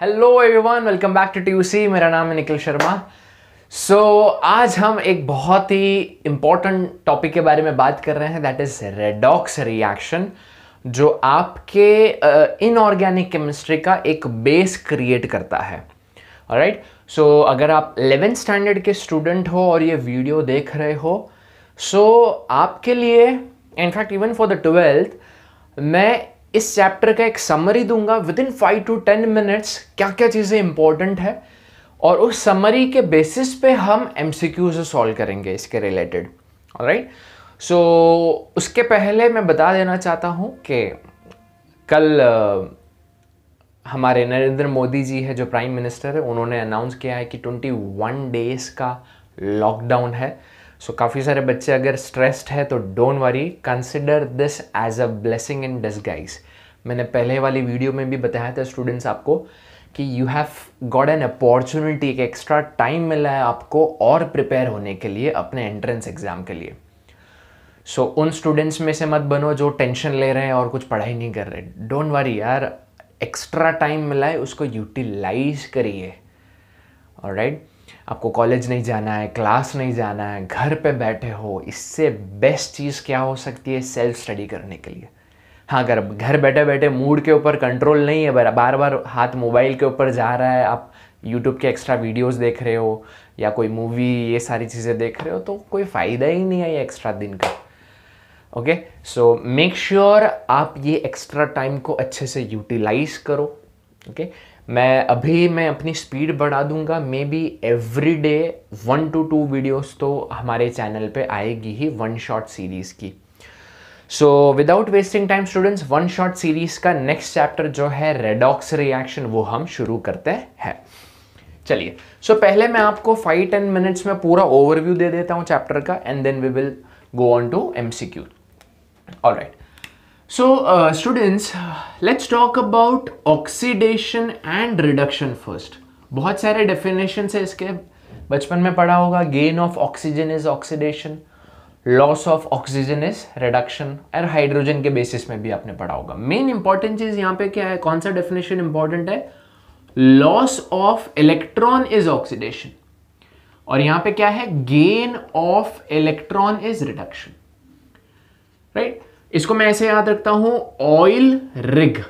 Hello everyone welcome back to TUC मेरा नाम है निखिल शर्मा। सो so, आज हम एक बहुत ही इंपॉर्टेंट टॉपिक के बारे में बात कर रहे हैं दैट इज़ रेडॉक्स रिएक्शन जो आपके इनऑर्गेनिक uh, केमिस्ट्री का एक बेस क्रिएट करता है। राइट सो so, अगर आप 11th स्टैंडर्ड के स्टूडेंट हो और ये वीडियो देख रहे हो सो so, आपके लिए in fact even for the twelfth मैं इस चैप्टर का एक समरी दूँगा। Within five to ten minutes क्या क्या चीज़ें इंपॉर्टेंट है? और उस समरी के बेसिस पे हम एम सॉल्व करेंगे इसके रिलेटेड राइट सो उसके पहले मैं बता देना चाहता हूँ कि कल हमारे नरेंद्र मोदी जी है, जो प्राइम मिनिस्टर है, उन्होंने अनाउंस किया है कि 21 डेज़ का लॉकडाउन है। सो काफ़ी सारे बच्चे अगर स्ट्रेस्ड है तो don't worry consider this as a blessing in disguise मैंने पहले वाली वीडियो में भी बताया था स्टूडेंट्स आपको कि you have got an opportunity एक एक्स्ट्रा टाइम मिला है आपको और प्रिपेयर होने के लिए अपने एंट्रेंस एग्ज़ाम के लिए. सो so, उन स्टूडेंट्स में से मत बनो जो टेंशन ले रहे हैं और कुछ पढ़ाई नहीं कर रहे. डोंट वरी यार एक्स्ट्रा टाइम मिला है उसको यूटिलाइज करिए. राइट आपको कॉलेज नहीं जाना है क्लास नहीं जाना है, घर पे बैठे हो, इससे बेस्ट चीज़ क्या हो सकती है? सेल्फ स्टडी करने के लिए। हाँ अगर घर बैठे बैठे मूड के ऊपर कंट्रोल नहीं है, बार बार हाथ मोबाइल के ऊपर जा रहा है, आप यूट्यूब के एक्स्ट्रा वीडियोस देख रहे हो, या कोई मूवी ये सारी चीज़ें देख रहे हो तो कोई फ़ायदा ही नहीं है ये एक्स्ट्रा दिन का। ओके सो मेक श्योर आप ये एक्स्ट्रा टाइम को अच्छे से यूटिलाइज करो। Okay okay? मैं अभी मैं अपनी स्पीड बढ़ा दूँगा maybe every day one to two videos तो हमारे चैनल पे आएगी ही वन शॉट सीरीज़ की। So without wasting time students one shot series का नेक्स्ट चैप्टर जो है रेडॉक्स रिएक्शन वो हम शुरू करते हैं। चलिए सो so, पहले मैं आपको फाइव टेन मिनट्स में पूरा ओवरव्यू दे देता हूँ चैप्टर का and then we will go on to M C Q all alright So uh, students, let's talk about oxidation and reduction first. बहुत सारे definitions है इसके। बचपन में पढ़ा होगा gain of oxygen is oxidation, loss of oxygen is reduction और hydrogen के बेसिस में भी आपने पढ़ा होगा। मेन इंपॉर्टेंट चीज़ यहाँ पे क्या है? कौन सा डेफिनेशन इंपॉर्टेंट है? Loss of electron is oxidation और यहाँ पे क्या है? Gain of electron is reduction right इसको मैं ऐसे याद रखता हूँ oil rig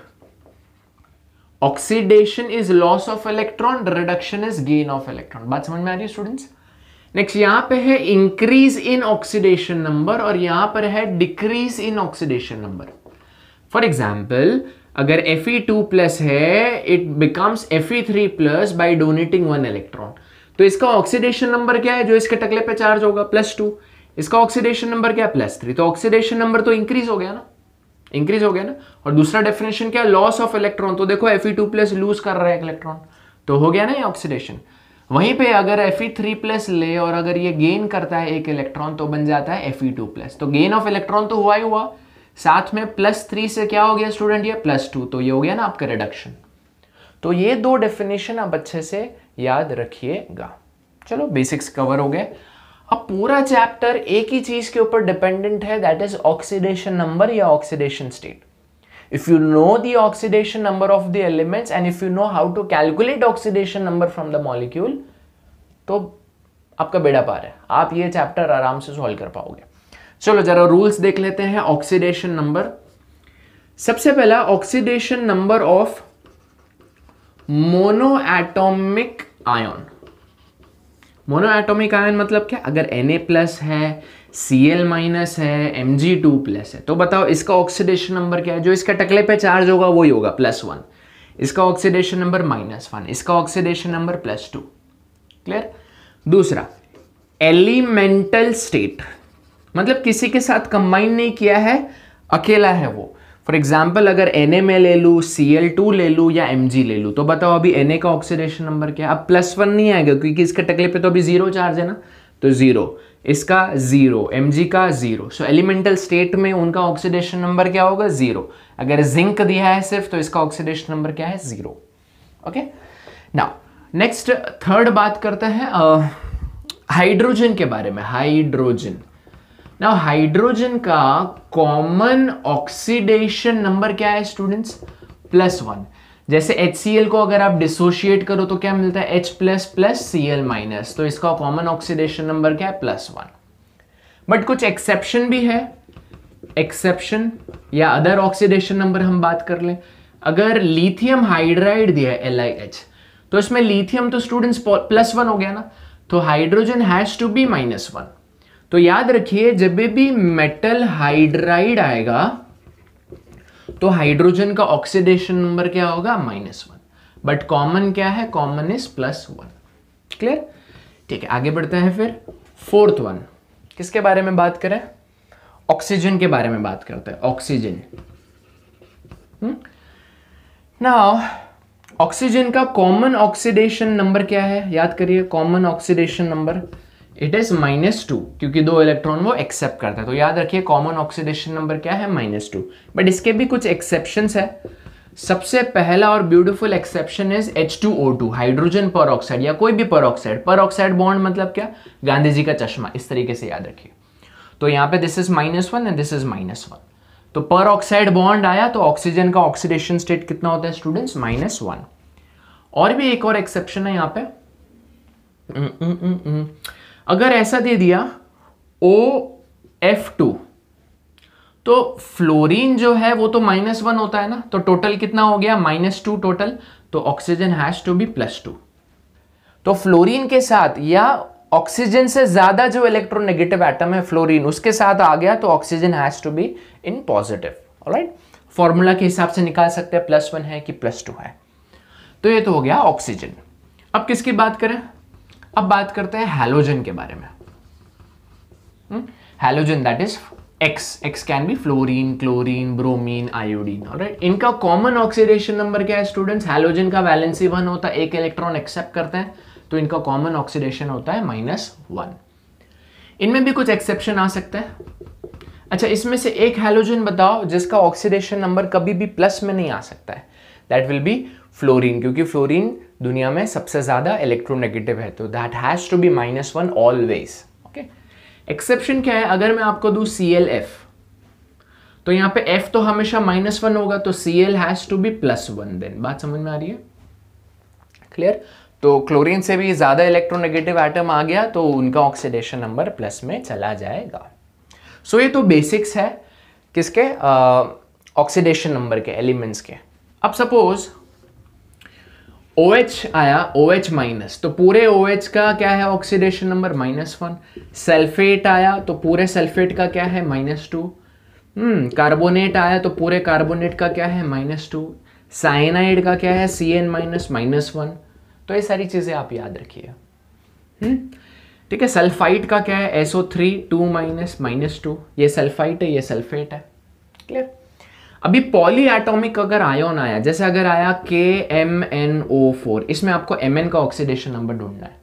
oxidation is loss of electron reduction is gain of electron बात समझ में आ रही है स्टूडेंट्स नेक्स्ट यहाँ पे है इंक्रीज इन ऑक्सीडेशन नंबर और यहाँ पर है decrease in oxidation number for example अगर टू प्लस है it becomes three plus by donating one electron तो इसका ऑक्सीडेशन नंबर क्या है, जो इसके टकले पे चार्ज होगा? प्लस टू इसका ऑक्सीडेशन नंबर क्या है? प्लस थ्री तो ऑक्सीडेशन नंबर तो इंक्रीज हो गया ना? इंक्रीज हो गया ना? और दूसरा डेफिनेशन क्या है? लॉस ऑफ़ इलेक्ट्रॉन तो देखो एफ़ टू प्लस लूज कर रहा है इलेक्ट्रॉन तो हो गया ना ये ऑक्सीडेशन वहीं पे अगर एफ़ थ्री प्लस ले और अगर ये गेन करता है एक इलेक्ट्रॉन तो बन जाता है एफ़ टू प्लस तो गेन ऑफ़ इलेक्ट्रॉन तो हुआ ही हुआ। साथ में प्लस थ्री से क्या हो गया स्टूडेंट ये? प्लस टू तो ये हो गया ना आपका रिडक्शन तो ये दो डेफिनेशन आप अच्छे से याद रखिएगा। चलो बेसिक्स कवर हो गए। अब पूरा चैप्टर एक ही चीज़ के ऊपर डिपेंडेंट है दैट इज़ ऑक्सीडेशन नंबर या oxidation state if you know the oxidation number of the elements and if you know how to calculate oxidation number from the molecule तो आपका बेड़ा पार है। आप ये चैप्टर आराम से सॉल्व कर पाओगे। चलो जरा रूल्स देख लेते हैं ऑक्सीडेशन नंबर सबसे पहला oxidation number of mono atomic ion mono atomic ion मतलब क्या? अगर Na प्लस है, Cl माइनस है Mg2 प्लस है। तो बताओ, इसका ऑक्सीडेशन नंबर क्या है? जो इसका टकले पे चार्ज होगा, वही होगा प्लस वन इसका ऑक्सीडेशन नंबर माइनस वन इसका oxidation number plus two clear दूसरा एलिमेंटल स्टेट मतलब किसी के साथ कंबाइन नहीं किया है, अकेला है वो। फॉर एग्ज़ाम्पल अगर एन में ले लू सी ले लू या एम ले लू तो बताओ अभी एन का ऑक्सीडेशन नंबर क्या है? अब प्लस वन नहीं आएगा, क्योंकि इसके टकले पे तो अभी ज़ीरो चार्ज है ना? तो ज़ीरो इसका ज़ीरो एम का ज़ीरो सो एलिमेंटल स्टेट में उनका ऑक्सीडेशन नंबर क्या होगा? ज़ीरो अगर जिंक दिया है सिर्फ़ तो इसका ऑक्सीडेशन नंबर क्या है? Zero okay now next third बात करते हैं हाइड्रोजन के बारे में. हाइड्रोजन नाउ हाइड्रोजन का कॉमन ऑक्सीडेशन नंबर क्या है स्टूडेंट्स प्लस वन जैसे एच को अगर आप डिसोशिएट करो तो क्या मिलता है? H plus plus C L minus तो इसका कॉमन ऑक्सीडेशन नंबर क्या है? प्लस वन बट कुछ एक्सेप्शन भी है। एक्सेप्शन या अदर ऑक्सीडेशन नंबर हम बात कर लें। अगर लिथियम हाइड्राइड दिया है एच तो इसमें लिथियम तो स्टूडेंट्स प्लस वन हो गया ना? तो hydrogen has to be minus one तो याद रखिए, जब भी मेटल हाइड्राइड आएगा तो हाइड्रोजन का ऑक्सीडेशन नंबर क्या होगा? माइनस वन बट कॉमन क्या है? Common is plus one clear ठीक है, आगे बढ़ते हैं फिर. फोर्थ वन किसके बारे में बात करें? ऑक्सीजन के बारे में बात करते हैं. ऑक्सीजन ना ऑक्सीजन का कॉमन ऑक्सीडेशन नंबर क्या है? याद करिए common oxidation number it is minus two क्योंकि दो इलेक्ट्रॉन वो एक्सेप्ट करता है। तो याद रखिए कॉमन ऑक्सीडेशन नंबर क्या है? माइनस टू बट इसके भी कुछ एक्सेप्शन है। सबसे पहला और beautiful exception is H two O two hydrogen पर या कोई भी पर ऑक्साइड पर ऑक्साइड बॉन्ड मतलब क्या? गांधी जी का चश्मा इस तरीके से याद रखिए। तो यहाँ पे this is minus one and this is minus one तो पर ऑक्साइड बॉन्ड आया तो ऑक्सीजन का ऑक्सीडेशन स्टेट कितना होता है स्टूडेंट्स माइनस वन और भी एक और एक्सेप्शन है यहाँ पे। mm, अगर ऐसा दे दिया ओ एफ़ टू तो फ्लोरीन जो है वो तो माइनस वन होता है ना? तो टोटल कितना हो गया? माइनस टू टोटल तो oxygen has to be plus two तो फ्लोरीन के साथ, या ऑक्सीजन से ज़्यादा जो इलेक्ट्रोनेगेटिव एटम है फ्लोरीन उसके साथ आ गया तो oxygen has to be in positive right formula के हिसाब से निकाल सकते हैं प्लस वन है कि प्लस टू है। तो ये तो हो गया ऑक्सीजन अब किसकी बात करें? अब बात करते हैं हेलोजन के बारे में। Halogen that is X X can be fluorine chlorine bromine iodine right इनका कॉमन ऑक्सीडेशन नंबर क्या है स्टूडेंट्स हैलोजन का वैलेंसी वन होता है, एक इलेक्ट्रॉन एक्सेप्ट करते हैं तो इनका कॉमन ऑक्सीडेशन होता है माइनस वन इनमें भी कुछ एक्सेप्शन आ सकता है। अच्छा इसमें से एक हैलोजन बताओ, जिसका ऑक्सीडेशन नंबर कभी भी प्लस में नहीं आ सकता है। दैट विल बी फ्लोरीन क्योंकि फ्लोरीन दुनिया में सबसे ज़्यादा इलेक्ट्रोनेगेटिव है तो that has to be minus one always okay exception क्या है? अगर मैं आपको दू सी एल एफ़ तो यहाँ पे एफ़ तो हमेशा माइनस वन होगा तो C L has to be plus one then बात समझ में आ रही है? क्लियर तो क्लोरीन से भी ज़्यादा इलेक्ट्रोनेगेटिव एटम आ गया तो उनका ऑक्सीडेशन नंबर प्लस में चला जाएगा। सो so, ये तो बेसिक्स है। किसके? ऑक्सीडेशन नंबर के एलिमेंट्स के। अब सपोज़ ओ OH आया ओ OH माइनस तो पूरे ओ OH का क्या है oxidation number minus one sulphate आया तो पूरे सल्फेट का क्या है? माइनस टू कार्बोनेट आया तो पूरे कार्बोनेट का क्या है? माइनस टू साइनाइड का क्या है? C N minus minus one तो ये सारी चीज़ें आप याद रखिए। हम्म ठीक है सल्फाइट का क्या है? SO three two minus minus two ये सल्फाइट है, ये सल्फेट है। क्लियर अभी पॉली एटॉमिक अगर आयोन आया, जैसे अगर आया के एम एन ओ फोर इसमें आपको एम एन का ऑक्सीडेशन नंबर ढूंढना है।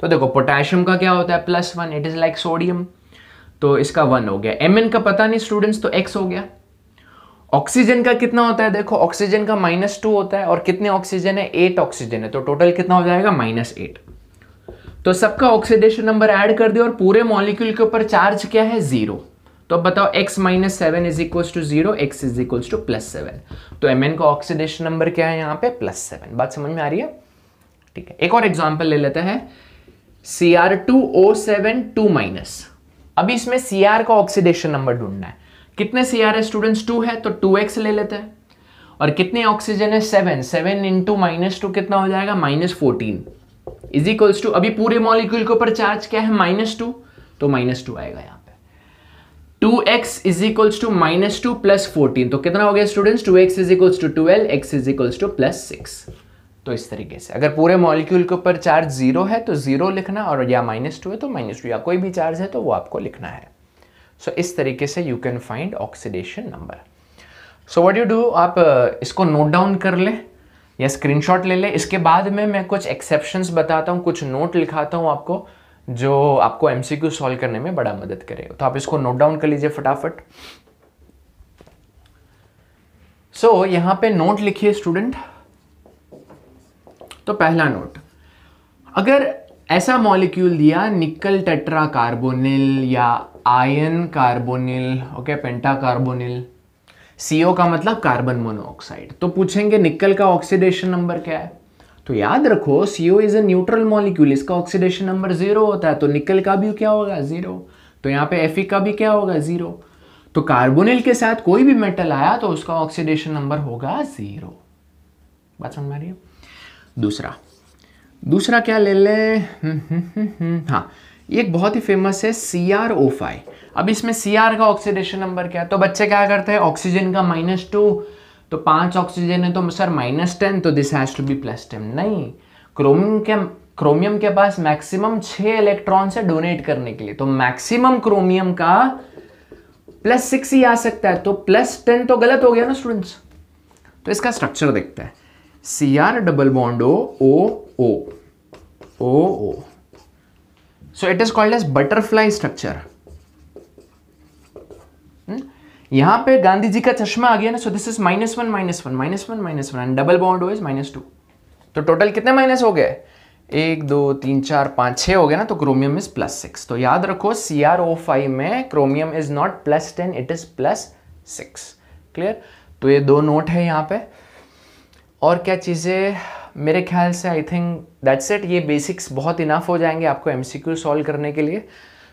तो देखो पोटेशियम का क्या होता है? Plus one it is like sodium तो इसका वन हो गया। एम एन का पता नहीं स्टूडेंट्स तो एक्स हो गया। ऑक्सीजन का कितना होता है? देखो ऑक्सीजन का माइनस टू होता है, और कितने ऑक्सीजन है? एट ऑक्सीजन है। तो टोटल कितना हो जाएगा? माइनस एट तो सबका ऑक्सीडेशन नंबर ऐड कर दिया, और पूरे मॉलिक्यूल के ऊपर चार्ज क्या है? ज़ीरो तो अब बताओ, x minus seven is equal to zero X is equal to plus seven तो एम का ऑक्सीडेशन नंबर क्या है यहाँ पे? प्लस सेवन बात समझ में आ रही है? ठीक है। एक और एग्ज़ाम्पल ले लेते हैं। C R two O seven two minus अभी इसमें सी आर का ऑक्सीडेशन नंबर ढूंढना है। कितने सी आर है स्टूडेंट्स टू है तो टू एक्स ले लेते हैं। और कितने ऑक्सीजन है? Seven seven into minus two कितना हो जाएगा? Minus fourteen is equals to अभी पूरे मॉलिक्यूल के ऊपर चार्ज क्या है? माइनस टू तो माइनस टू आएगा यहाँ। Two X is equals to minus two plus fourteen तो कितना हो गया students two X is equals to twelve X is equals to plus six तो इस तरीके से। अगर पूरे मॉलिक्यूल के ऊपर चार्ज ज़ीरो है तो ज़ीरो लिखना और या माइनस टू है तो माइनस टू या कोई भी चार्ज है तो वो आपको लिखना है। सो so, इस तरीके से you can find oxidation number so what you do आप uh, इसको नोट डाउन कर ले या स्क्रीनशॉट ले ले। इसके बाद में मैं कुछ एक्सेप्शंस बताता हूँ कुछ नोट लिखाता हूँ आपको। जो आपको एमसीक्यू सॉल्व करने में बड़ा मदद करेगा। तो आप इसको नोट डाउन कर लीजिए फटाफट। सो so, यहाँ पे नोट लिखिए स्टूडेंट तो पहला नोट अगर ऐसा मॉलिक्यूल दिया निकल टेट्रा कार्बोनिल या iron carbonyl okay penta carbonyl CO का मतलब कार्बन मोनोऑक्साइड तो पूछेंगे निकल का ऑक्सीडेशन नंबर क्या है? तो याद रखो CO is a neutral molecule इसका ऑक्सीडेशन नंबर ज़ीरो होता है तो निकल का भी क्या होगा? ज़ीरो तो यहाँ पे एफ़ का भी क्या होगा? ज़ीरो तो कार्बोनिल के साथ कोई भी मेटल आया तो उसका ऑक्सीडेशन नंबर होगा ज़ीरो बात समझ में दूसरा. दूसरा क्या ले ले? हम्म, हम्म, हम्म, हाँ एक बहुत ही फ़ेमस है सी आर ओ फाइव अब इसमें सी आर का ऑक्सीडेशन नंबर क्या है? तो बच्चे क्या करते हैं? ऑक्सीजन का माइनस टू तो पाँच ऑक्सीजन है तो सर माइनस टेन तो this has to be plus ten नहीं। क्रोमियम के क्रोमियम के पास मैक्सिमम छह इलेक्ट्रॉन से डोनेट करने के लिए। तो मैक्सिमम क्रोमियम का प्लस सिक्स ही आ सकता है। तो प्लस टेन तो गलत हो गया ना स्टूडेंट्स तो इसका स्ट्रक्चर देखते हैं। C R double bond O O O O so it is called as butterfly structure यहाँ पे गांधी जी का चश्मा आ गया ना so this is minus one minus one minus one minus one double bond O is minus two तो total कितने minus हो गए? एक दो तीन चार पाँच छह हो गए ना तो क्रोमियम इज़ प्लस सिक्स तो याद रखो सी आर ओ फाइव में chromium is not plus ten it is plus six clear तो ये दो नोट है यहाँ पे। और क्या चीज़ें मेरे ख्याल से आई थिंक दैट्स इट ये बेसिक्स बहुत इनफ हो जाएँगे आपको एमसीक्यू सॉल्व करने के लिए।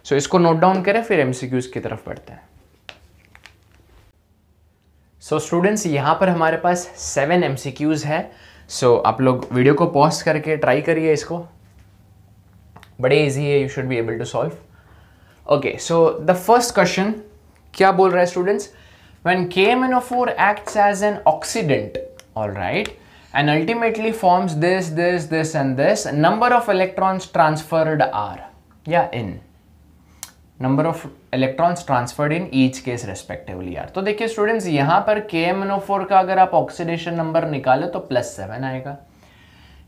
सो so, इसको नोट डाउन करें फिर एम की तरफ़ बढ़ते हैं। सो स्टूडेंट्स यहाँ पर हमारे पास सेवन एम सी क्यूज है। सो so, आप लोग वीडियो को पॉज करके ट्राई करिए इसको। बड़े ईजी है you should be able to solve okay so the first question क्या बोल रहा है students when K M N O four act as an oxidant all right and ultimately forms this this this and this number of electrons transferred are या in number of electrons transferred in each case respectively यार। तो देखिए students यहाँ पर के का अगर आप ऑक्सीडेशन नंबर निकालो तो प्लस सेवन आएगा।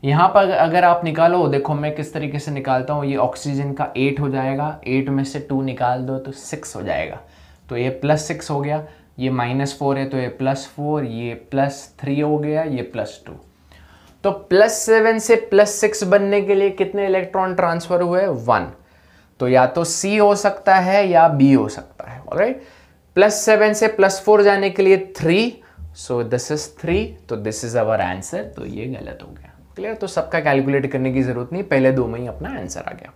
यहाँ पर अगर आप निकालो, देखो मैं किस तरीके से निकालता हूँ, ये ऑक्सीजन का एट हो जाएगा। एट में से टू निकाल दो तो सिक्स हो जाएगा। तो ये प्लस सिक्स हो गया, ये माइनस फोर है तो ये प्लस फोर ये प्लस थ्री हो गया, ये प्लस टू तो प्लस सेवन से प्लस सिक्स बनने के लिए कितने इलेक्ट्रॉन ट्रांसफ़र हुए? वन तो या तो सी हो सकता है या बी हो सकता है राइट प्लस सेवन से प्लस फोर जाने के लिए three so this is three तो दिस इज़ अवर आंसर तो ये गलत हो गया। क्लियर तो सबका कैलकुलेट करने की ज़रूरत नहीं, पहले दो में ही अपना आंसर आ गया।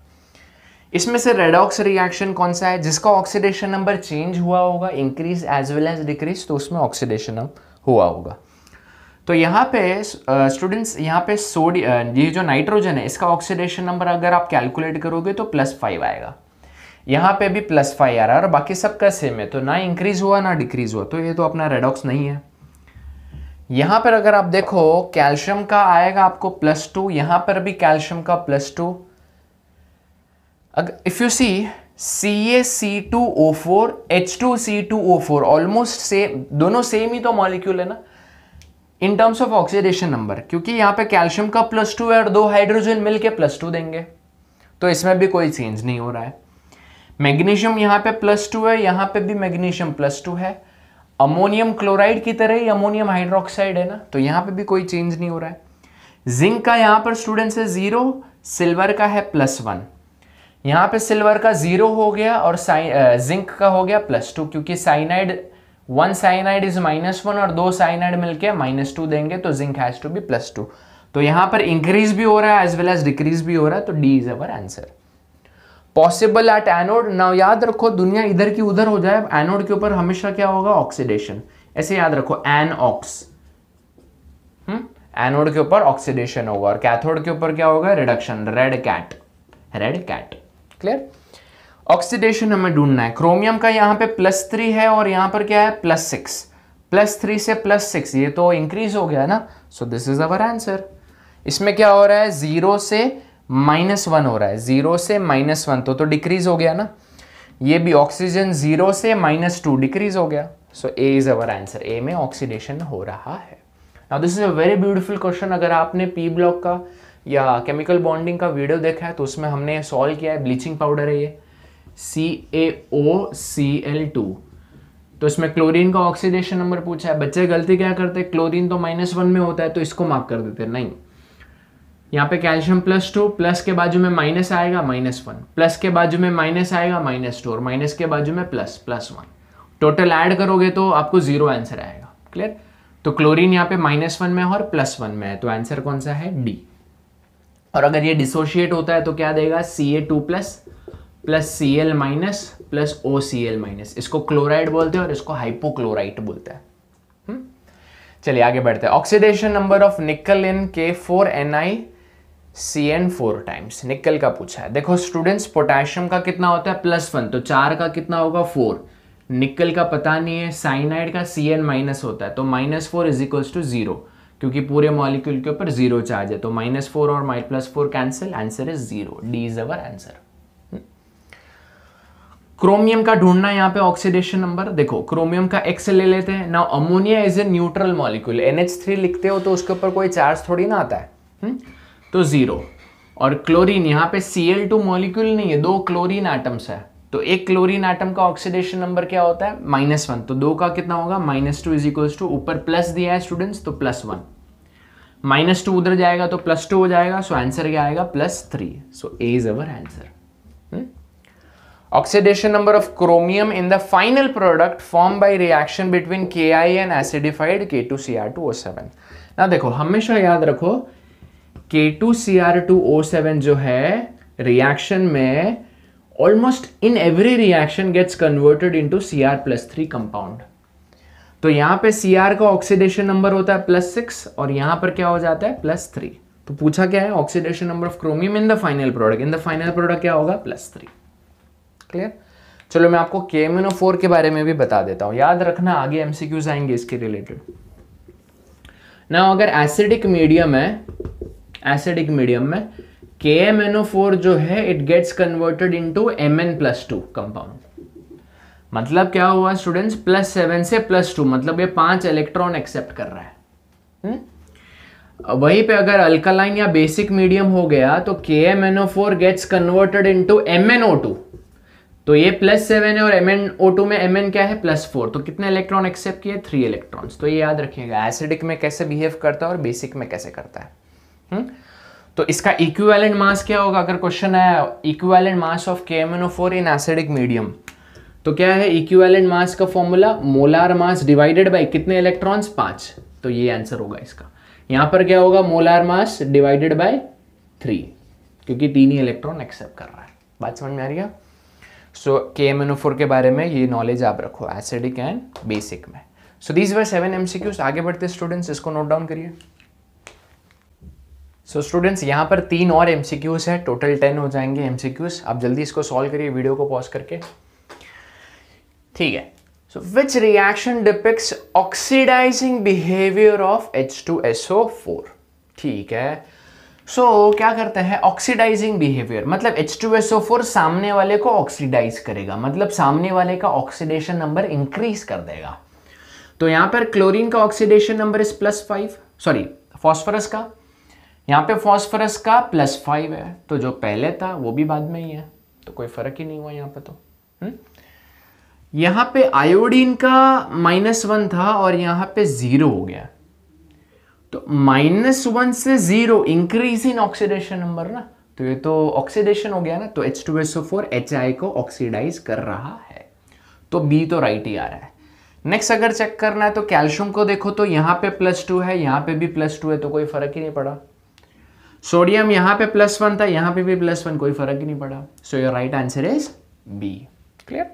इसमें से रेडॉक्स रिएक्शन कौन सा है, जिसका ऑक्सीडेशन नंबर चेंज हुआ होगा increase as well as decrease तो उसमें ऑक्सीडेशन हुआ होगा। तो यहाँ पे स्टूडेंट्स यहाँ पे सोडी ये जो नाइट्रोजन है, इसका ऑक्सीडेशन नंबर अगर आप कैलकुलेट करोगे तो प्लस फाइव आएगा। यहाँ पे भी प्लस फाइव आ रहा है और बाकी सबका सेम है तो ना इंक्रीज हुआ, ना डिक्रीज हुआ तो ये तो अपना रेडॉक्स नहीं है। यहाँ पर अगर आप देखो कैल्शियम का आएगा आपको प्लस टू यहाँ पर भी कैल्शियम का प्लस टू अगर if you see C A C two O four H two C two O four almost same दोनों सेम ही तो मॉलिक्यूल है ना। In terms of oxidation number क्योंकि यहाँ पे कैल्शियम का प्लस टू है और दो हाइड्रोजन मिलके प्लस टू देंगे। तो इसमें भी कोई चेंज नहीं हो रहा है। मैग्नीशियम यहाँ पे प्लस टू है, यहाँ पे भी मैग्नीशियम प्लस टू है। अमोनियम क्लोराइड की तरह ही अमोनियम हाइड्रोक्साइड है ना तो यहाँ पे भी कोई चेंज नहीं हो रहा है। जिंक का यहाँ पर स्टूडेंट्स है ज़ीरो सिल्वर का है प्लस वन यहाँ पे सिल्वर का ज़ीरो हो गया और जिंक का हो गया प्लस टू क्योंकि cyanide one cyanide is minus one और दो साइनाइड मिलके माइनस टू देंगे तो zinc has to be plus two तो यहाँ पर इंक्रीज भी हो रहा है एज वेल एज डिक्रीज भी हो रहा है तो D is our answer possible at anode now याद रखो दुनिया इधर की उधर हो जाए एनोड के ऊपर हमेशा क्या होगा? ऑक्सीडेशन ऐसे याद रखो एन ऑक्स एनोड के ऊपर ऑक्सीडेशन होगा, और कैथोड के ऊपर क्या होगा? Reduction red cat red cat clear oxidation हमें ढूंढना है। क्रोमियम का यहाँ पे प्लस थ्री है और यहाँ पर क्या है? प्लस सिक्स प्लस थ्री से प्लस सिक्स ये तो इंक्रीज हो गया ना? So this is our answer इसमें क्या हो रहा है? ज़ीरो से माइनस वन हो रहा है। ज़ीरो से माइनस वन तो तो डिक्रीज हो गया ना? ये भी ऑक्सीजन ज़ीरो से माइनस टू डिक्रीज हो गया। सो A is our answer A में ऑक्सीडेशन हो रहा है। Now this is a very beautiful question अगर आपने पी ब्लॉक का या केमिकल बॉन्डिंग का वीडियो देखा है तो उसमें हमने सॉल्व किया है। ब्लीचिंग पाउडर है ये। सी ए ओ सी एल टू तो इसमें क्लोरीन का ऑक्सीडेशन नंबर पूछा है। बच्चे गलती क्या करते हैं? क्लोरीन तो माइनस वन में होता है तो इसको मार्क कर देते नहीं। यहाँ पे कैल्शियम प्लस टू प्लस के बाजू में माइनस आएगा माइनस वन प्लस के बाजू में माइनस आएगा माइनस टू और माइनस के बाजू में plus plus one total add करोगे तो आपको ज़ीरो आंसर आएगा। क्लियर तो क्लोरीन यहाँ पे माइनस वन में और प्लस वन में है। तो आंसर कौन सा है? डी और अगर ये डिसोशिएट होता है तो क्या देगा? C A two plus plus C L minus plus O C L minus इसको क्लोराइड बोलते हैं और इसको हाइपोक्लोराइट बोलते हैं। हम्म? चलिए आगे बढ़ते हैं। Oxidation number of nickel in K four N I C N four times nickel का पूछा है। देखो स्टूडेंट्स पोटेशियम का कितना होता है? प्लस वन तो चार का कितना होगा? फोर निकल का पता नहीं है। साइनाइड का सी एन माइनस होता है। तो minus four is equals to zero क्योंकि पूरे मॉलिक्यूल के ऊपर ज़ीरो चार्ज है। तो माइनस फोर और my plus four cancel answer is zero D is our answer chromium का ढूंढना यहाँ पे ऑक्सीडेशन नंबर देखो क्रोमियम का एक्स ले लेते हैं। ना ammonia is a neutral molecule NH3 लिखते हो तो उसके ऊपर कोई चार्ज थोड़ी ना आता है? हम्म? तो ज़ीरो और क्लोरीन यहाँ पे Cl2 मॉलिक्यूल नहीं है, दो क्लोरीन एटम्स है। तो एक क्लोरीन एटम का ऑक्सीडेशन नंबर क्या होता है? माइनस वन तो दो का कितना होगा? Minus two is equals to ऊपर प्लस दिया है स्टूडेंट्स तो प्लस वन माइनस टू उधर जाएगा तो प्लस टू हो जाएगा सो आंसर क्या आएगा? Plus three so A is our answer oxidation number of chromium in the final product form by reaction between K I in acidified K two C R two O seven ना देखो, हमेशा याद रखो K two C R two O seven जो है reaction में almost in every reaction gets converted into C R plus three compound तो यहाँ पे आर का ऑक्सीडेशन नंबर होता है प्लस सिक्स और यहाँ पर क्या हो जाता है? प्लस थ्री तो पूछा क्या है? Oxidation number of chromium in the final product in the final product क्या होगा? प्लस थ्री क्लियर चलो मैं आपको के फोर के बारे में भी बता देता हूँ। याद रखना, आगे एमसीक्यूज आएँगे इसके रिलेटेड ना अगर एसिडिक मीडियम है एसिडिक मीडियम में K M N O four जो है it gets converted into M N plus two compound मतलब क्या हुआ स्टूडेंट्स प्लस सेवन से प्लस टू मतलब ये पाँच इलेक्ट्रॉन एक्सेप्ट कर रहा है? हम्म? वहीं पे अगर अल्कलाइन या बेसिक मीडियम हो गया तो K M N O four gets converted into M N O two तो ये प्लस सेवन है और एम ओ टू में एम क्या है? प्लस फोर तो कितने इलेक्ट्रॉन एक्सेप्ट किए? थ्री इलेक्ट्रॉन्स तो ये याद रखिएगा एसिडिक में कैसे बिहेव करता है और बेसिक में कैसे करता है। हुँ? हम्म? तो इसका इक्विवेलेंट मास क्या होगा? अगर क्वेश्चन आया इक्विवेलेंट मास ऑफ़ के इन एसिडिक मीडियम तो क्या है? इक्विवेलेंट मास का formula molar mass divided by कितने इलेक्ट्रॉन्स पाँच. तो ये आंसर होगा इसका। यहाँ पर क्या होगा? Molar mass divided by three क्योंकि तीन ही इलेक्ट्रॉन एक्सेप्ट कर रहा है। बात समझ में आ रही है? सो के एम फोर के बारे में ये नॉलेज आप रखो एसिडिक एंड बेसिक में। So these were seven MCQs आगे बढ़ते स्टूडेंट्स इसको नोट डाउन करिए। सो so स्टूडेंट्स यहाँ पर तीन और एम सी क्यूज है। टोटल टेन हो जाएँगे एम सी क्यूज आप जल्दी इसको सॉल्व करिए वीडियो को पॉज करके। ठीक है। So which reaction depicts oxidising behaviour of H two S O four ठीक है। सो so, क्या करते हैं? ऑक्सीडाइजिंग बिहेवियर मतलब H two S O four सामने वाले को ऑक्सीडाइज करेगा। मतलब सामने वाले का ऑक्सीडेशन नंबर इंक्रीज कर देगा। तो यहाँ पर क्लोरीन का oxidation number is plus five sorry phosphorus का। यहाँ पे फॉस्फोरस का प्लस फाइव है। तो जो पहले था वो भी बाद में ही है। तो कोई फ़र्क ही नहीं हुआ यहाँ पे तो। हुँ? यहाँ पे आयोडीन का माइनस वन था और यहाँ पे ज़ीरो हो गया। तो माइनस वन से zero increase in oxidation number ना? तो ये तो ऑक्सीडेशन हो गया ना तो H two S O four H I को ऑक्सीडाइज कर रहा है। तो बी तो राइट ही आ रहा है। नेक्स्ट अगर चेक करना है तो कैल्शियम को देखो तो यहाँ पे प्लस टू है, यहाँ पे भी प्लस टू है तो कोई फ़र्क ही नहीं पड़ा। सोडियम यहाँ पे प्लस वन था, यहाँ पे भी प्लस वन कोई फ़र्क ही नहीं पड़ा। So your right answer is B clear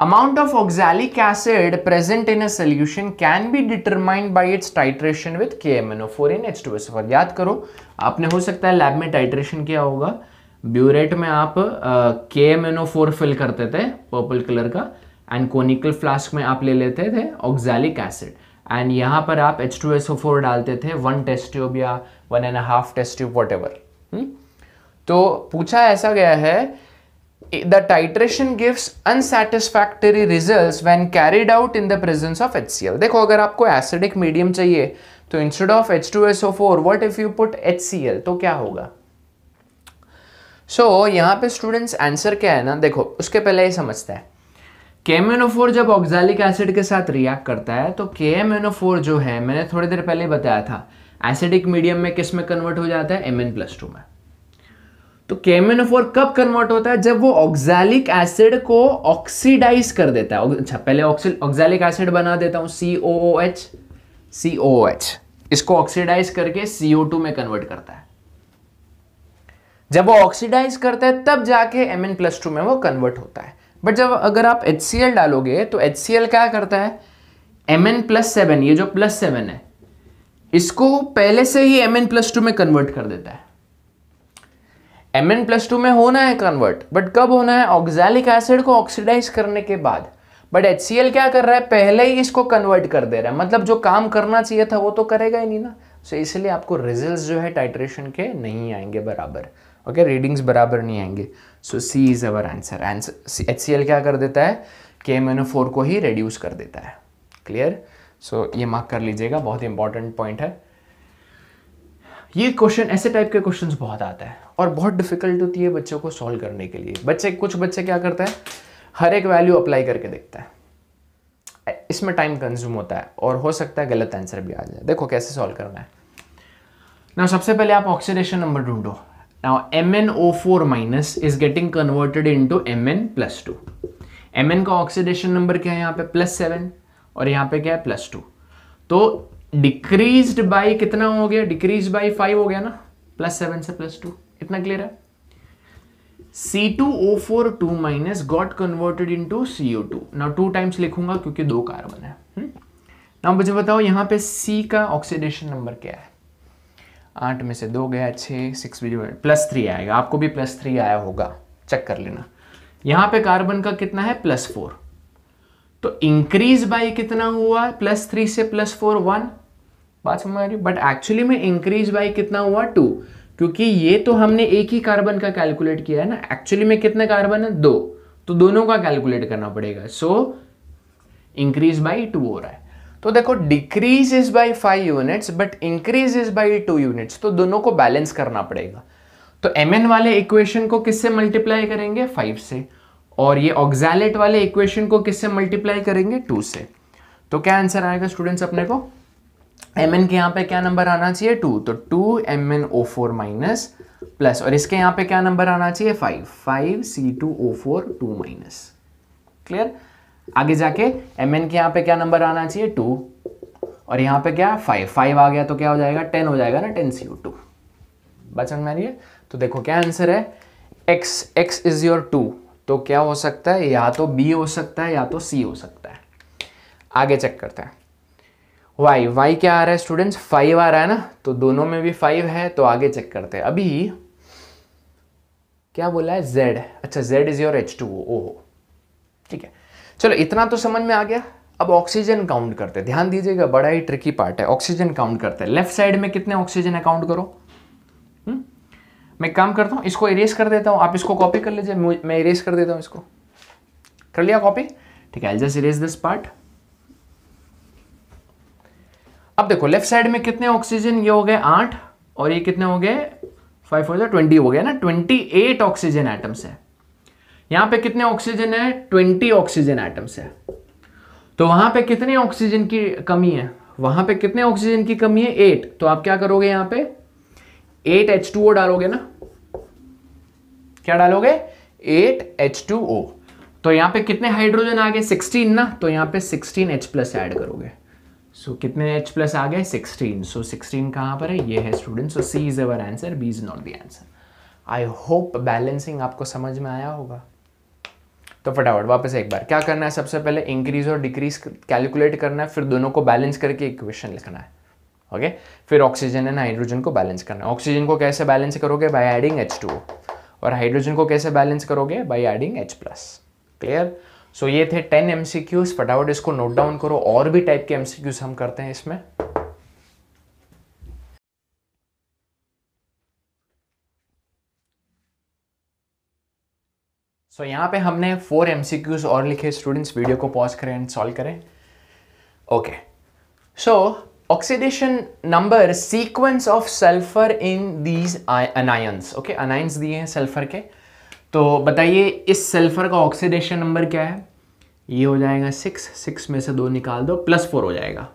amount of oxalic acid present in a solution can be determined by its titration with KMnO4 in H2SO4 याद करो, आपने हो सकता है लैब में टाइट्रेशन किया होगा। ब्यूरेट में आप K M N O four fill करते थे पर्पल कलर का एंड कोनिकल फ्लास्क में आप ले लेते थे ऑक्सैलिक एसिड एंड यहाँ पर आप H two S O four डालते थे वन टेस्ट ट्यूब या one and half test tube whatever तो पूछा ऐसा गया है gives unsatisfactory result when carried out in the presence of H C L देखो अगर आपको एसिडिक मीडियम चाहिए तो instead of H two S O four what if you put L तो क्या होगा? सो so, यहाँ पे स्टूडेंट्स आंसर क्या है ना? देखो उसके पहले ही समझते हैं। केमेनोफोर जब ऑक्जालिक एसिड के साथ रिएक्ट करता है तो के जो है मैंने थोड़ी देर पहले बताया था एसिडिक मीडियम में किसमें कन्वर्ट हो जाता है? एन प्लस टू में। तो केमिनोफोर कब कन्वर्ट होता है? जब वो ऑक्सैलिक एसिड को ऑक्सीडाइज कर देता है। अच्छा पहले ऑक्सैलिक एसिड बना देता हूँ C O H C O H इसको ऑक्सीडाइज करके CO2 में कन्वर्ट करता है। जब वो ऑक्सीडाइज करता है, तब जाके एम एन प्लस टू में वो कन्वर्ट होता है। बट जब अगर आप एच सी एल डालोगे तो एच सी एल क्या करता है? एम एन प्लस सेवन ये जो प्लस सेवन है, इसको पहले से ही एम एन प्लस टू में कन्वर्ट कर देता है। एम एन प्लस टू में होना है कन्वर्ट बट कब होना है? ऑक्सैलिक एसिड को ऑक्सीडाइज करने के बाद। बट एच क्या कर रहा है? पहले ही इसको कन्वर्ट कर दे रहा है। मतलब जो काम करना चाहिए था वो तो करेगा ही नहीं ना। सो so, इसलिए आपको रिज़ल्ट जो है टाइट्रेशन के नहीं आएँगे बराबर। ओके okay, रीडिंग्स बराबर नहीं आएँगे। So C is our answer answer H क्या कर देता है? के एम फोर को ही रेड्यूस कर देता है। क्लियर सो so, ये मार्क कर लीजिएगा। बहुत इंपॉर्टेंट पॉइंट है। ये क्वेश्चन ऐसे टाइप के क्वेश्चंस बहुत आता है। और बहुत डिफ़िकल्ट होती है बच्चों को सॉल्व करने के लिए। बच्चे, कुछ बच्चे क्या करते हैं? हर एक वैल्यू अप्लाई करके देखता है। इसमें टाइम कंज्यूम होता है और हो सकता है गलत आंसर भी आ जाए। देखो कैसे सॉल्व करना है। ना सबसे पहले आप ऑक्सीडेशन नंबर ढूंढो। Now M N O four minus is getting converted into M N plus two M N का ऑक्सीडेशन नंबर क्या है यहाँ पे? प्लस सेवन और यहाँ पे क्या है? प्लस टू तो डिक्रीज बाई कितना हो गया? डिक्रीज बाई फाइव हो गया ना? प्लस सेवन से प्लस टू इतना क्लियर है? C2O42 minus got got into CO2 ना टू टाइम्स लिखूँगा क्योंकि दो कार्बन है। ना हम्म? मुझे बताओ यहाँ पे C का ऑक्सीडेशन नंबर क्या है? आठ में से दो गया छः सिक्स भी प्लस थ्री आएगा। आपको भी प्लस थ्री आया होगा। चेक कर लेना। यहाँ पे कार्बन का कितना है? प्लस फोर तो इंक्रीज बाय कितना हुआ? प्लस थ्री से प्लस फोर वन बात समझ आ रही? बट एक्चुअली में इंक्रीज बाय कितना हुआ? टू क्योंकि ये तो हमने एक ही कार्बन का कैलकुलेट किया है ना। एक्चुअली में कितने कार्बन है? दो। तो दोनों का कैलकुलेट करना पड़ेगा। सो इंक्रीज बाई टू हो रहा है। तो देखो decrease is by five units but increase is by two units तो दोनों को बैलेंस करना पड़ेगा। तो एम वाले इक्वेशन को किससे मल्टीप्लाई करेंगे? फाइव से। और ये ऑक्सैलेट वाले इक्वेशन को किससे मल्टीप्लाई करेंगे? टू से। तो क्या आंसर आएगा स्टूडेंट्स अपने को? एम एन के यहाँ पे क्या नंबर आना चाहिए? टू तो two M N O four minus plus और इसके यहाँ पे क्या नंबर आना चाहिए? Five five C two O four two minus clear आगे जाके एम एन के यहाँ पे क्या नंबर आना चाहिए? टू और यहाँ पे क्या? फाइव फाइव आ गया तो क्या हो जाएगा? टेन हो जाएगा ना? टेन सी ओ टू बचन में तो देखो क्या आंसर है। X x is your two तो क्या हो सकता है? या तो बी हो सकता है, या तो सी हो सकता है। आगे चेक करते हैं। वाई वाई क्या आ रहा है स्टूडेंट्स फाइव आ रहा है ना? तो दोनों में भी फाइव है तो आगे चेक करते हैं। अभी क्या बोला है? जेड अच्छा Z is your H two O ठीक है। चलो, इतना तो समझ में आ गया। अब ऑक्सीजन काउंट करते ध्यान दीजिएगा, बड़ा ही ट्रिकी पार्ट है। ऑक्सीजन काउंट करते हैं। लेफ़्ट साइड में कितने ऑक्सीजन है काउंट करो? हुँ? हम्म? मैं काम करता हूँ, इसको इरेज कर देता हूँ। आप इसको कॉपी कर लीजिए। मैं इरेज कर देता हूँ इसको। कर लिया कॉपी ठीक है जस्ट इरेज दिस पार्ट अब देखो लेफ़्ट साइड में कितने ऑक्सीजन ये हो गए? आठ। और ये कितने हो गए? फाइव फोर ट्वेंटी हो गया ना? ट्वेंटी एट ऑक्सीजन एटम्स है। यहाँ पे कितने ऑक्सीजन है? ट्वेंटी ऑक्सीजन एटम्स है। तो वहाँ पे कितने ऑक्सीजन की कमी है? वहाँ पे कितने ऑक्सीजन की कमी है? एट तो आप क्या करोगे यहाँ पे? एट एच टू ओ डालोगे ना? क्या डालोगे? एट एच टू ओ तो यहाँ पे कितने हाइड्रोजन आ गए? सिक्सटीन ना? तो यहाँ पे सिक्सटीन एच प्लस ऐड करोगे। सो कितने एच प्लस आ गए? सिक्सटीन सो सिक्सटीन कहाँ पर है? ये है student so C is our answer B is not the answer I hope balancing आपको समझ में आया होगा। तो फटाफट वापस एक बार। क्या करना है सबसे पहले? इंक्रीज और डिक्रीज कैलकुलेट करना है, फिर दोनों को बैलेंस करके इक्वेशन लिखना है। ओके? फिर ऑक्सीजन एंड हाइड्रोजन को बैलेंस करना है। ऑक्सीजन को कैसे बैलेंस करोगे? बाय एडिंग एच टू और हाइड्रोजन को कैसे बैलेंस करोगे? By adding H plus clear so so, ये थे टेन एम सी क्यूज फटाफट इसको नोट डाउन करो. और भी टाइप के एम सी क्यूज हम करते हैं इसमें. सो so, यहाँ पे हमने फोर एमसीक्यूज और लिखे स्टूडेंट्स वीडियो को पॉज करें एंड सॉल्व करें. Okay so oxidation number sequence of sulphur in these anions okay anions दिए हैं सल्फ़र के. तो बताइए, इस सल्फ़र का ऑक्सीडेशन नंबर क्या है? ये हो जाएगा सिक्स सिक्स में से दो निकाल दो प्लस फोर हो जाएगा।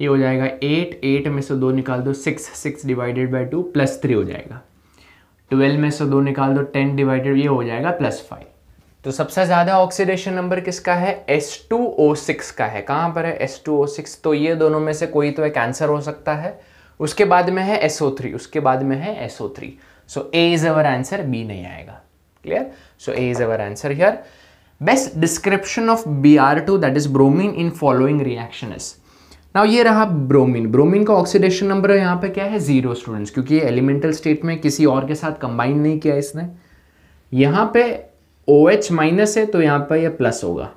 ये हो जाएगा एट एट में से दो निकाल दो six six divided by two plus three हो जाएगा। ट्वेल्व में से दो निकाल दो टेन डिवाइडेड ये हो जाएगा प्लस फाइव तो सबसे ज़्यादा ऑक्सीडेशन नंबर किसका है? S2O6 का है। कहाँ पर है? S2O6 तो ये दोनों में से कोई तो एक आंसर हो सकता है। उसके बाद में है SO3 उसके बाद में है SO3 so A is our answer B नहीं आएगा। So A is our answer here best description of B R two that is bromine in following reaction now ये रहा ब्रोमीन ब्रोमीन का ऑक्सीडेशन नंबर यहाँ पे क्या है? ज़ीरो स्टूडेंट्स क्योंकि ये एलिमेंटल स्टेट में किसी और के साथ कंबाइन नहीं किया इसने. यहाँ पे ओ एच माइनस है तो यहाँ पर यह प्लस होगा.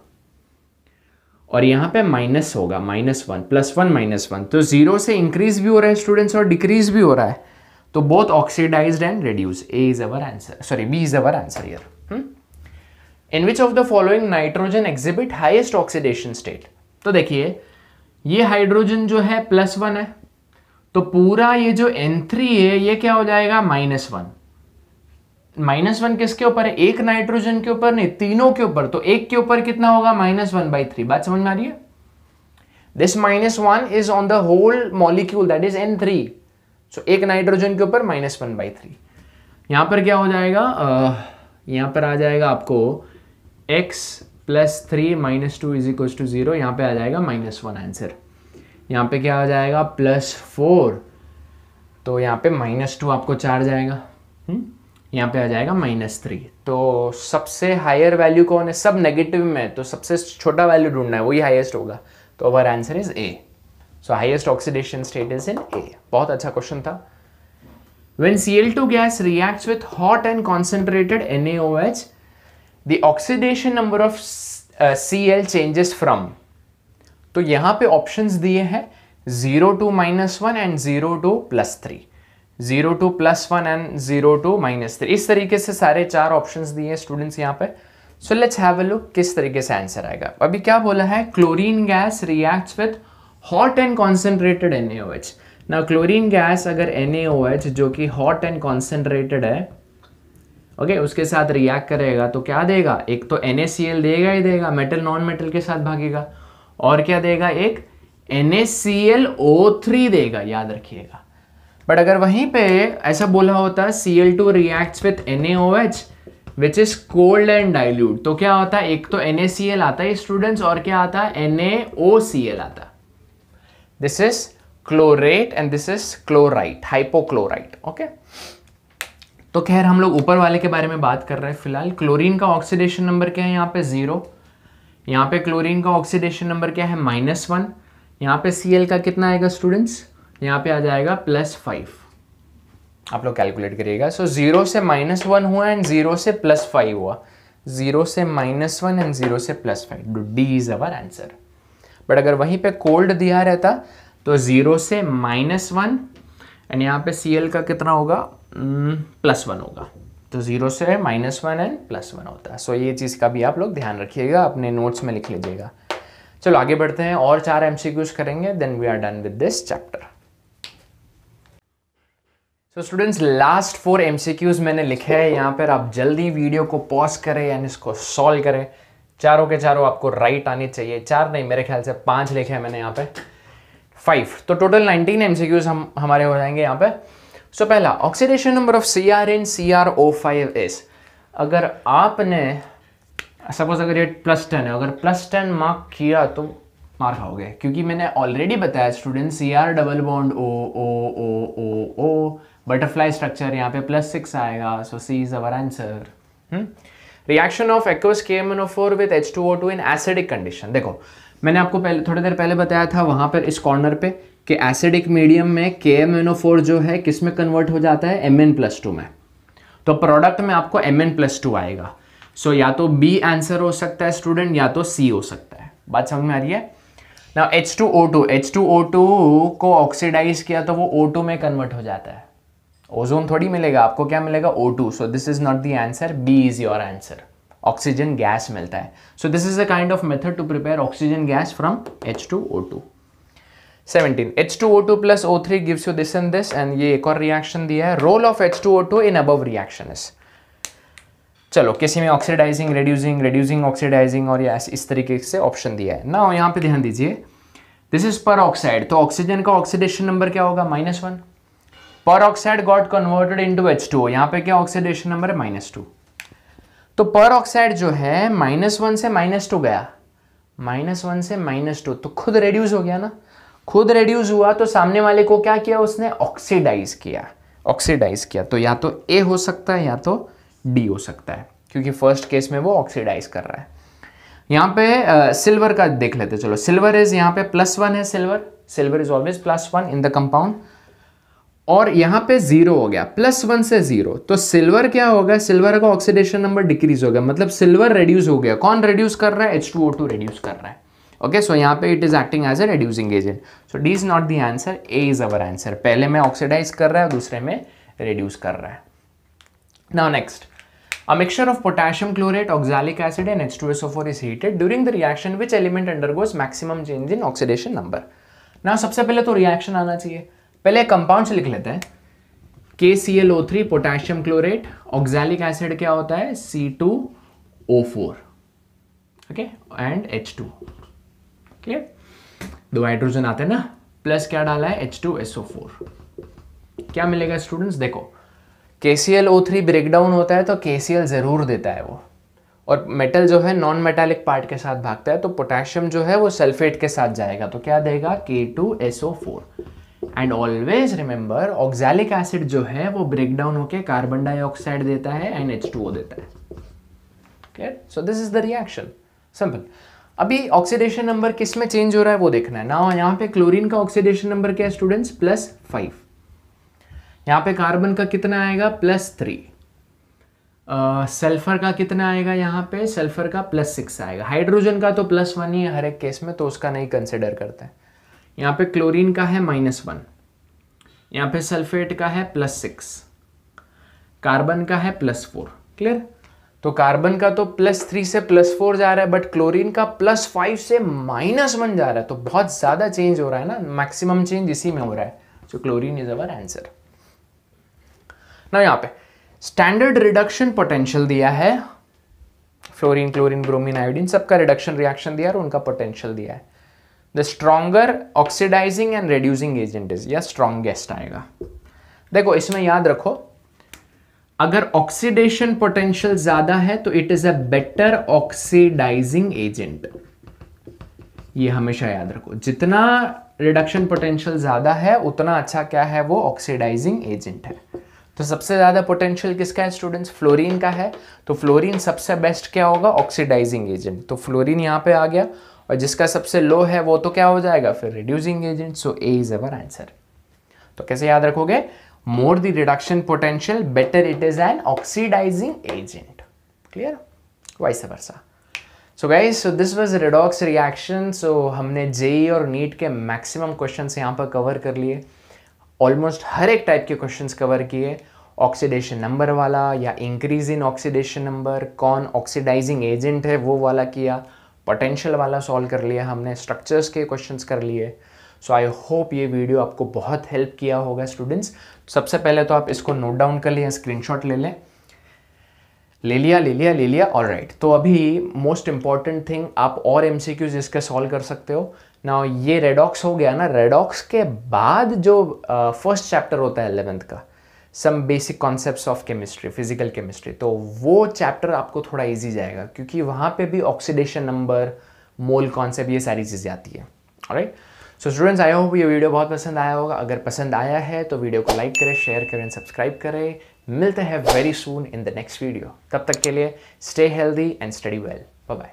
और यहाँ पे माइनस होगा. Minus one plus one minus one तो ज़ीरो से इंक्रीज भी हो रहा है स्टूडेंट्स और डिक्रीज भी हो रहा है. तो both oxidise and reduce A is our answer sorry B is our answer year in which of the following nitrogen exhibit highest oxidation state तो देखिए, ये हाइड्रोजन जो है प्लस वन है। तो पूरा ये जो एन थ्री है, ये क्या हो जाएगा? माइनस वन माइनस वन किसके ऊपर है? एक नाइट्रोजन के ऊपर नहीं, तीनों के ऊपर। तो एक के ऊपर कितना होगा? माइनस वन बाई थ्री बात समझ में आ रही है? This minus one is on the whole molecule that is N three so so, एक नाइट्रोजन के ऊपर माइनस वन बाई थ्री यहाँ पर क्या हो जाएगा? यहाँ पर आ जाएगा आपको x plus three minus two is equal to zero यहाँ पे आ जाएगा माइनस वन आंसर यहाँ पे क्या आ जाएगा? प्लस फोर तो यहाँ पे माइनस टू आपको चार जाएगा? हम्म? यहाँ पे आ जाएगा माइनस थ्री तो सबसे हायर वैल्यू कौन है? सब नेगेटिव में तो सबसे छोटा वैल्यू ढूंढना है वही हाईएस्ट होगा। तो our answer is A so highest oxidation state is in A बहुत अच्छा क्वेश्चन था। When Cl2 gas reacts with hot and concentrated NaOH the oxidation number of uh, Cl changes from. तो यहाँ पे ऑप्शंस दिए हैं। Zero to minus one and zero to plus three zero to plus one and zero to minus three इस तरीके से सारे चार ऑप्शंस दिए स्टूडेंट्स यहाँ पे। So let's have a look किस तरीके से आंसर आएगा। अभी क्या बोला है? Chlorine gas reacts with hot and concentrated N ना क्लोरीन गैस अगर एन जो कि हॉट एंड कॉन्सेंट्रेटेड है ओके okay, उसके साथ रिएक्ट करेगा तो क्या देगा? एक तो एन देगा ही देगा मेटल नॉन मेटल के साथ भागेगा। और क्या देगा? एक NaClO3 देगा याद रखिएगा। बट अगर वहीं पे ऐसा बोला होता C L two react with N H which is cold and dilute तो क्या होता? है एक तो एन आता है स्टूडेंट्स और क्या आता? है एन आता। This is chlorate and this is chlorite hypochlorite okay तो खैर, हम लोग ऊपर वाले के बारे में बात कर रहे हैं फ़िलहाल। क्लोरीन का ऑक्सीडेशन नंबर क्या है यहाँ पे? ज़ीरो यहाँ पे क्लोरीन का ऑक्सीडेशन नंबर क्या है? माइनस वन यहाँ पे सी का कितना आएगा स्टूडेंट्स यहाँ पे आ जाएगा प्लस फाइव आप लोग कैलकुलेट करिएगा। सो ज़ीरो से माइनस वन हुआ एंड ज़ीरो से प्लस फाइव हुआ। ज़ीरो से माइनस वन एंड ज़ीरो से plus five D is our answer but अगर वहीं पे कोल्ड दिया रहता तो ज़ीरो से माइनस वन एंड यहाँ पे सीएल का कितना होगा? प्लस hmm, वन होगा। तो ज़ीरो से minus one and plus one होता है। सो ये चीज़ का भी आप लोग ध्यान रखिएगा अपने नोट्स में लिख लीजिएगा। चलो आगे बढ़ते हैं और चार एमसीक्यूज करेंगे then we are done with this chapter so students last four MCQs मैंने लिखे हैं। यहाँ पर आप जल्दी वीडियो को पॉज करें यानी इसको सॉल्व करें। चारों के चारों आपको राइट आने चाहिए। चार नहीं मेरे ख्याल से पाँच लिखे हैं मैंने यहाँ पे। फाइव तो टोटल नाइनटीन एमसीक्यूज हम हमारे हो जाएँगे यहाँ पे। सो so, पहला oxidation number of C R in C R O five S अगर आपने सपोज़ अगर ये प्लस टेन है अगर प्लस टेन मार्क किया तो मार खाओगे। क्योंकि मैंने ऑलरेडी बताया student C R double bond O O O O O butterfly structure यहाँ पे प्लस सिक्स आएगा। So C is our answer reaction of aqueous K M N four with H two O two in acidic condition देखो मैंने आपको पहले थोड़ी देर पहले बताया था वहाँ पर इस कॉर्नर पे कि एसिडिक मीडियम में K M N O four जो है किसमें कन्वर्ट हो जाता है? एम एन प्लस टू में। तो प्रोडक्ट में आपको एम एन प्लस टू आएगा। सो so, या तो बी आंसर हो सकता है स्टूडेंट या तो सी हो सकता है। बात समझ में आ रही है? ना H two O two H two O two को ऑक्सीडाइज किया तो वो ओ टू में कन्वर्ट हो जाता है। ओजोन थोड़ी मिलेगा, आपको क्या मिलेगा? O two so this is not the answer B is your answer oxygen gas मिलता है. So this is a kind of method to prepare oxygen gas from H two O two seventeen H two O two plus O three gives you this and this and ये एक और reaction दिया है. Role of H two O two in above reaction is चलो, किसी में oxidising reducing reducing oxidising और इस तरीके से ऑप्शन दिया है. ना यहाँ पे ध्यान दीजिए. दिस इज़ पर ऑक्साइड तो ऑक्सीजन का ऑक्सीडेशन नंबर क्या होगा? Minus one per got converted into H2O यहाँ पे क्या ऑक्सीडेशन नंबर है? माइनस टू तो पर ऑक्साइड जो है माइनस वन से माइनस टू गया। माइनस वन से माइनस टू तो खुद रेड्यूस हो गया ना। खुद रेड्यूस हुआ तो सामने वाले को क्या किया उसने? ऑक्सीडाइज किया। ऑक्सीडाइज किया। तो या तो ए हो सकता है या तो डी हो सकता है। क्योंकि फ़र्स्ट केस में वो ऑक्सीडाइज कर रहा है। यहाँ पे सिल्वर uh, का देख लेते चलो सिल्वर इज़ यहाँ पे प्लस वन है silver silver is always plus one in the compound और यहाँ पे ज़ीरो हो गया प्लस वन से ज़ीरो तो सिल्वर क्या होगा सिल्वर का ऑक्सीडेशन नंबर डिक्रीज हो गया। मतलब सिल्वर रेड्यूस हो गया। कौन रेड्यूस कर रहा है? H two O two reduce कर रहा है। ओके सो यहाँ पे it is acting as a reducing agent so D is not the answer A is our answer पहले में ऑक्सीडाइज कर रहा है दूसरे में रेड्यूस कर रहा है। Now next A mixture of potassium chlorate, oxalic acid and H2SO4 is heated. During the reaction, which element undergoes maximum change in oxidation number? Now, सबसे पहले तो reaction आना चाहिए। पहले कंपाउंड से लिख लेते हैं। K C L O three potassium chlorate oxalic acid क्या होता है? C two O four okay and H two clear दो हाइड्रोजन आते हैं ना? प्लस क्या डाला है? H two S O four क्या मिलेगा स्टूडेंट्स देखो K C L O three breakdown होता है तो के सी एल ज़रूर देता है वो। और मेटल जो है नॉन मेटालिक पार्ट के साथ भागता है तो पोटेशियम जो है, वो सल्फेट के साथ जाएगा। तो क्या देगा? K two S O four and always remember oxalic acid जो है, वो ब्रेक डाउन होकर कार्बन डाइऑक्साइड देता है एंड एच टू देता है। So this is the reaction simple अभी ऑक्सीडेशन नंबर किसमें चेंज हो रहा है, वो देखना है। ना यहाँ पे क्लोरीन का ऑक्सीडेशन नंबर क्या है स्टूडेंट्स प्लस फाइव यहाँ पे कार्बन का कितना आएगा? प्लस थ्री सल्फ़र का कितना आएगा यहाँ पे? सल्फ़र का प्लस सिक्स आएगा। हाइड्रोजन का तो प्लस वन ही है, हर एक केस में तो उसका नहीं कंसिडर करते हैं। यहाँ पे क्लोरीन का है माइनस वन यहाँ पे सल्फेट का है प्लस सिक्स कार्बन का है प्लस फोर क्लियर तो कार्बन का तो प्लस थ्री से प्लस फोर जा रहा है बट क्लोरीन का प्लस फाइव से माइनस वन जा रहा है. तो बहुत ज़्यादा चेंज हो रहा है ना? मैक्सिमम चेंज इसी में हो रहा है. So chlorine is our answer ना यहाँ पे स्टैंडर्ड रिडक्शन पोटेंशियल दिया है. फ्लोरीन क्लोरीन ब्रोमीन आयोडीन सबका रिडक्शन रिएक्शन दिया और उनका पोटेंशियल दिया है. The stronger oxidising and reducing agent is या स्ट्रॉन्गेस्ट आएगा। देखो, इसमें याद रखो, अगर ऑक्सीडेशन पोटेंशियल ज़्यादा है तो it is a better oxidising agent ये हमेशा याद रखो, जितना रिडक्शन पोटेंशियल ज़्यादा है, उतना अच्छा क्या है, वो ऑक्सीडाइजिंग एजेंट है। तो सबसे ज़्यादा पोटेंशियल किसका है स्टूडेंट्स फ्लोरीन का है। तो फ्लोरीन सबसे बेस्ट क्या होगा? ऑक्सीडाइजिंग एजेंट तो फ्लोरीन यहाँ पे आ गया। और जिसका सबसे लो है वो तो क्या हो जाएगा? फिर reducing agent so A is our answer तो कैसे याद रखोगे? More the reduction potential better it is an oxidising agent clear vice versa so guys so this was redox reaction so हमने जेई e और नीट के maximum question यहाँ पर cover कर लिए. ऑलमोस्ट हर एक टाइप के क्वेश्चन कवर किए. ऑक्सीडेशन नंबर वाला या इंक्रीज इन ऑक्सीडेशन नंबर कौन ऑक्सीडाइजिंग एजेंट है वो वाला किया. पोटेंशियल वाला सॉल्व कर लिया हमने स्ट्रक्चर्स के क्वेश्चंस कर लिए। सो आई होप ये वीडियो आपको बहुत हेल्प किया होगा स्टूडेंट्स सबसे पहले तो आप इसको नोट डाउन कर लें स्क्रीनशॉट ले लें। ले लिया ले लिया ले लिया ऑल राइट तो अभी मोस्ट इंपॉर्टेंट थिंग आप और एम सी क्यूज इसके सॉल्व कर सकते हो। ना ये रेडॉक्स हो गया ना रेडॉक्स के बाद जो फ़र्स्ट uh, चैप्टर होता है एलेवेंथ का some basic concept of chemistry physical chemistry तो वो चैप्टर आपको थोड़ा इजी जाएगा, क्योंकि वहाँ पे भी ऑक्सीडेशन नंबर मोल कॉन्सेप्ट ये सारी चीज़ें आती है। Right so students I hope ये वीडियो बहुत पसंद आया होगा। अगर पसंद आया है तो वीडियो को लाइक करें शेयर करें सब्सक्राइब करें। मिलते हैं very soon in the next video तब तक के लिए stay healthy and study well bye